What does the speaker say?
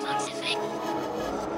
that was the thing.